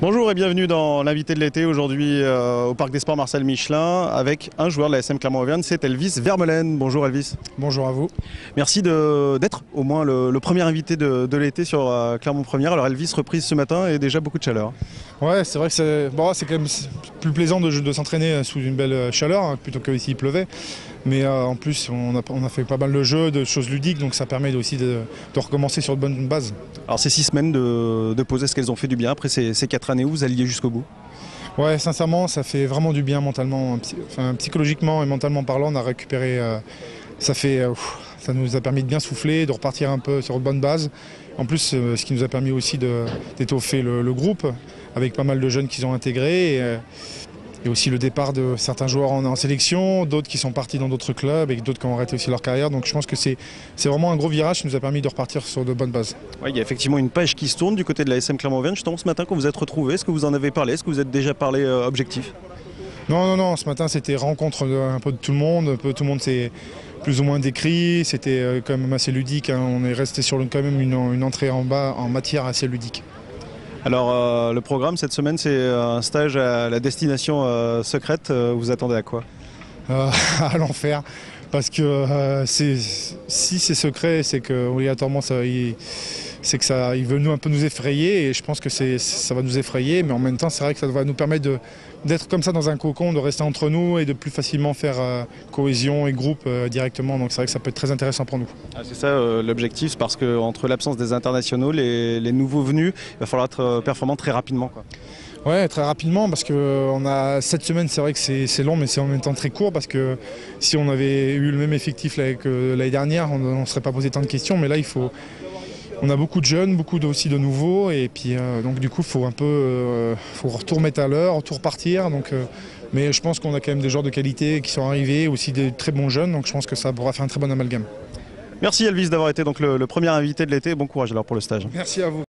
Bonjour et bienvenue dans l'invité de l'été aujourd'hui euh, au Parc des Sports Marcel Michelin avec un joueur de la SM Clermont-Auvergne, c'est Elvis Vermeulen. Bonjour Elvis. Bonjour à vous. Merci d'être au moins le, le premier invité de, de l'été sur euh, Clermont Première. Alors Elvis reprise ce matin et déjà beaucoup de chaleur. Ouais, c'est vrai que c'est bon, quand même plus plaisant de, de s'entraîner sous une belle chaleur hein, plutôt que ici il pleuvait. Mais euh, en plus, on a, on a fait pas mal de jeux, de choses ludiques, donc ça permet aussi de, de recommencer sur de bonnes bases. Alors ces six semaines de, de pause, est-ce qu'elles ont fait du bien après ces, ces quatre années où vous alliez jusqu'au bout? Ouais, sincèrement, ça fait vraiment du bien mentalement, enfin, psychologiquement et mentalement parlant. On a récupéré, euh, ça fait, euh, ouf, ça nous a permis de bien souffler, de repartir un peu sur de bonnes bases. En plus, ce qui nous a permis aussi d'étoffer le, le groupe avec pas mal de jeunes qui ont intégré. Et, euh, et aussi le départ de certains joueurs en, en sélection, d'autres qui sont partis dans d'autres clubs et d'autres qui ont arrêté aussi leur carrière. Donc je pense que c'est vraiment un gros virage qui nous a permis de repartir sur de bonnes bases. Ouais, Il y a effectivement une page qui se tourne du côté de la SM Clermont-Auvergne. Justement ce matin quand vous êtes retrouvés, est-ce que vous en avez parlé? Est-ce que vous êtes déjà parlé euh, objectif? Non, non, non, ce matin c'était rencontre de- un peu de tout le monde, un peu tout le monde s'est plus ou moins décrit, c'était euh, quand même assez ludique, hein. on est resté sur le- quand même une, une entrée en bas en matière assez ludique. Alors euh, le programme cette semaine c'est euh, un stage à la destination euh, secrète. Vous attendez à quoi? À l'enfer, parce que si c'est secret, c'est que obligatoirement ça, c'est que ça, il veut nous un peu nous effrayer et je pense que c'est, ça va nous effrayer, mais en même temps c'est vrai que ça va nous permettre d'être comme ça dans un cocon, de rester entre nous et de plus facilement faire euh, cohésion et groupe euh, directement. Donc c'est vrai que ça peut être très intéressant pour nous. Ah, c'est ça euh, l'objectif, parce que entre l'absence des internationaux, les, les nouveaux venus, il va falloir être euh, performant très rapidement. quoi. Ouais, très rapidement parce que on a cette semaine, c'est vrai que c'est long, mais c'est en même temps très court parce que si on avait eu le même effectif que l'année dernière, on ne serait pas posé tant de questions. Mais là, il faut, on a beaucoup de jeunes, beaucoup de- aussi de nouveaux, et puis euh, donc du coup, faut un peu, euh, faut tout remettre à l'heure, tout repartir. Donc, euh, mais je pense qu'on a quand même des joueurs de qualité qui sont arrivés, aussi des très bons jeunes. Donc je pense que ça pourra faire un très bon amalgame. Merci Elvis d'avoir été donc le, le premier invité de l'été. Bon courage alors pour le stage. Merci à vous.